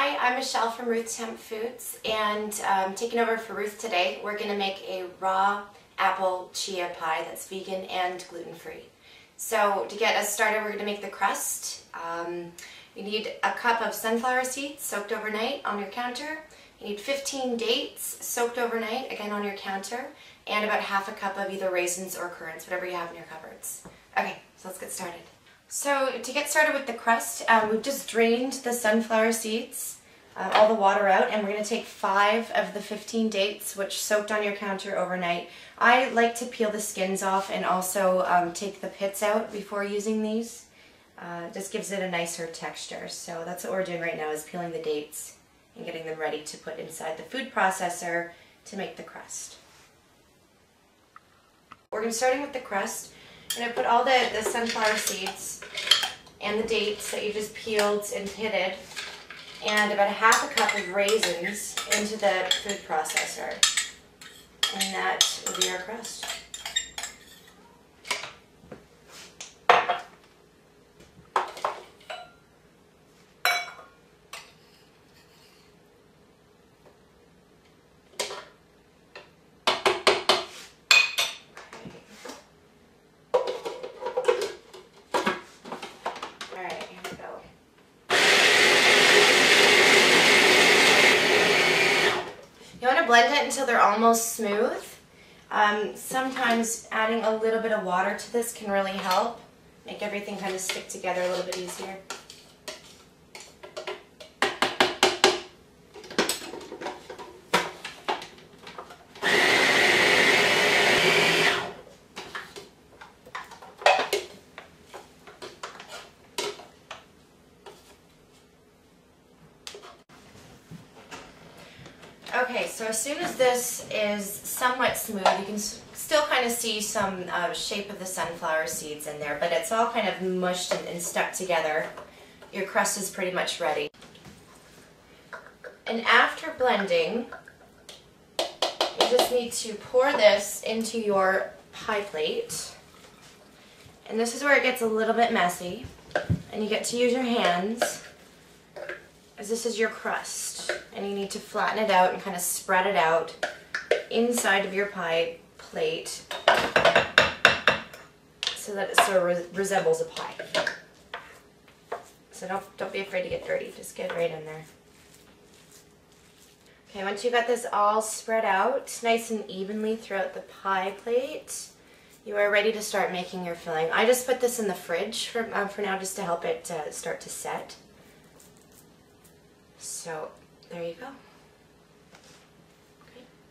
Hi, I'm Michelle from Ruth's Hemp Foods and um, taking over for Ruth today. We're going to make a raw apple chia pie that's vegan and gluten-free. So to get us started, we're going to make the crust. Um, you need a cup of sunflower seeds soaked overnight on your counter. You need 15 dates soaked overnight, again on your counter, and about half a cup of either raisins or currants, whatever you have in your cupboards. Okay, so let's get started. So to get started with the crust, um, we've just drained the sunflower seeds, uh, all the water out, and we're going to take five of the 15 dates, which soaked on your counter overnight. I like to peel the skins off and also um, take the pits out before using these. Uh, just gives it a nicer texture. So that's what we're doing right now is peeling the dates and getting them ready to put inside the food processor to make the crust. We're going to starting with the crust. Going to put all the, the sunflower seeds and the dates that you just peeled and pitted and about a half a cup of raisins into the food processor. And that will be our crust. Blend it until they're almost smooth. Um, sometimes adding a little bit of water to this can really help make everything kind of stick together a little bit easier. Okay, so as soon as this is somewhat smooth, you can still kind of see some uh, shape of the sunflower seeds in there, but it's all kind of mushed and, and stuck together. Your crust is pretty much ready. And after blending, you just need to pour this into your pie plate. And this is where it gets a little bit messy. And you get to use your hands as this is your crust and you need to flatten it out and kind of spread it out inside of your pie plate so that it sort of re resembles a pie. So don't, don't be afraid to get dirty, just get right in there. Okay, once you've got this all spread out nice and evenly throughout the pie plate, you are ready to start making your filling. I just put this in the fridge for, uh, for now just to help it uh, start to set. So there you go.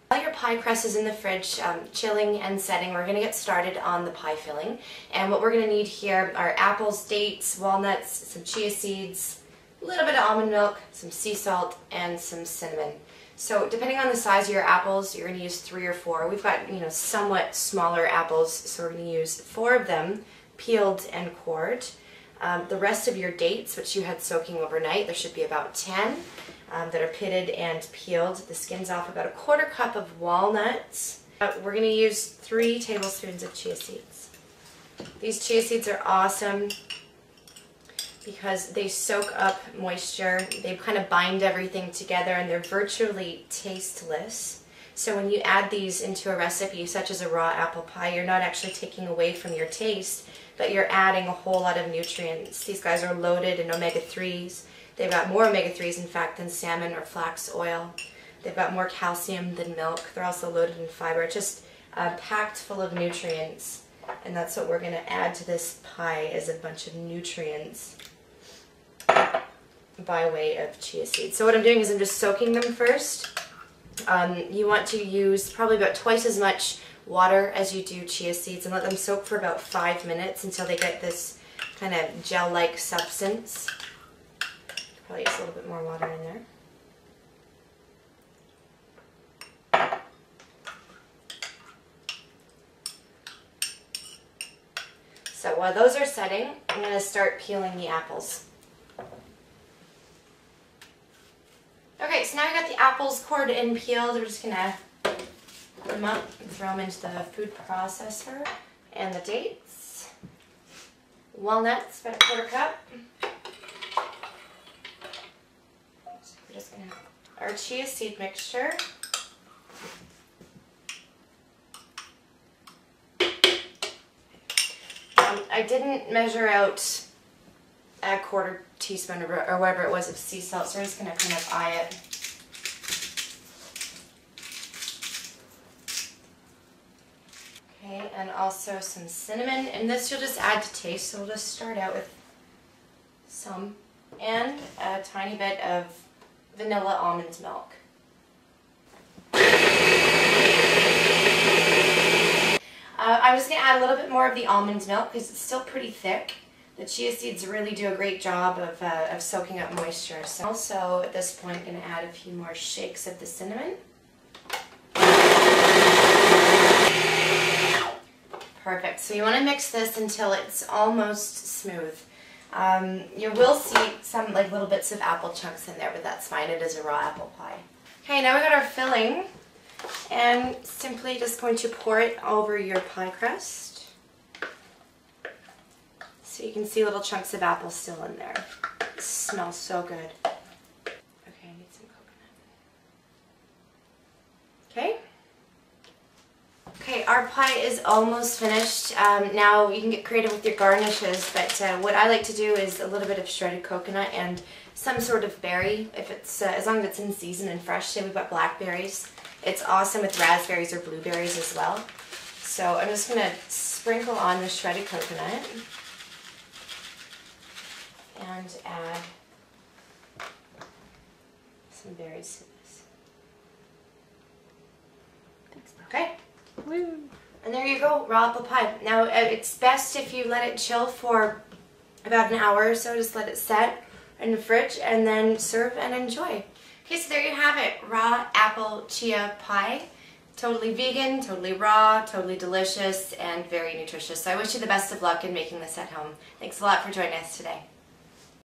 While your pie crust is in the fridge, um, chilling and setting, we're going to get started on the pie filling. And what we're going to need here are apples, dates, walnuts, some chia seeds, a little bit of almond milk, some sea salt, and some cinnamon. So depending on the size of your apples, you're going to use three or four. We've got, you know, somewhat smaller apples, so we're going to use four of them, peeled and cored. Um, the rest of your dates, which you had soaking overnight, there should be about 10 um, that are pitted and peeled. The skin's off about a quarter cup of walnuts. Uh, we're going to use three tablespoons of chia seeds. These chia seeds are awesome because they soak up moisture. They kind of bind everything together and they're virtually tasteless. So when you add these into a recipe such as a raw apple pie, you're not actually taking away from your taste, but you're adding a whole lot of nutrients. These guys are loaded in omega-3s. They've got more omega-3s, in fact, than salmon or flax oil. They've got more calcium than milk. They're also loaded in fiber. just uh, packed full of nutrients. And that's what we're going to add to this pie is a bunch of nutrients by way of chia seeds. So what I'm doing is I'm just soaking them first. Um, you want to use probably about twice as much water as you do chia seeds and let them soak for about five minutes until they get this kind of gel-like substance. Probably use a little bit more water in there. So while those are setting, I'm going to start peeling the apples. So now I got the apples cored and peeled. We're just to put them up and throw them into the food processor. And the dates. Walnuts, about a quarter cup. our chia seed mixture. Um, I didn't measure out a quarter teaspoon or, or whatever it was of sea salt, so I'm just going to kind of eye it. Okay, and also some cinnamon, and this you'll just add to taste, so we'll just start out with some, and a tiny bit of vanilla almond milk. Uh, I'm just going to add a little bit more of the almond milk because it's still pretty thick. The chia seeds really do a great job of, uh, of soaking up moisture. So also at this point, going to add a few more shakes of the cinnamon. Perfect. So you want to mix this until it's almost smooth. Um, you will see some like little bits of apple chunks in there, but that's fine. It is a raw apple pie. Okay, now we've got our filling and simply just going to pour it over your pie crust. So you can see little chunks of apple still in there. It smells so good. Okay, I need some coconut. Okay. Okay, our pie is almost finished. Um, now you can get creative with your garnishes, but uh, what I like to do is a little bit of shredded coconut and some sort of berry, if it's uh, as long as it's in season and fresh. Say we've got blackberries. It's awesome with raspberries or blueberries as well. So I'm just going to sprinkle on the shredded coconut and add some berries to this. Okay. And there you go, raw apple pie. Now, uh, it's best if you let it chill for about an hour or so. Just let it set in the fridge and then serve and enjoy. Okay, so there you have it. Raw apple chia pie. Totally vegan, totally raw, totally delicious, and very nutritious. So I wish you the best of luck in making this at home. Thanks a lot for joining us today.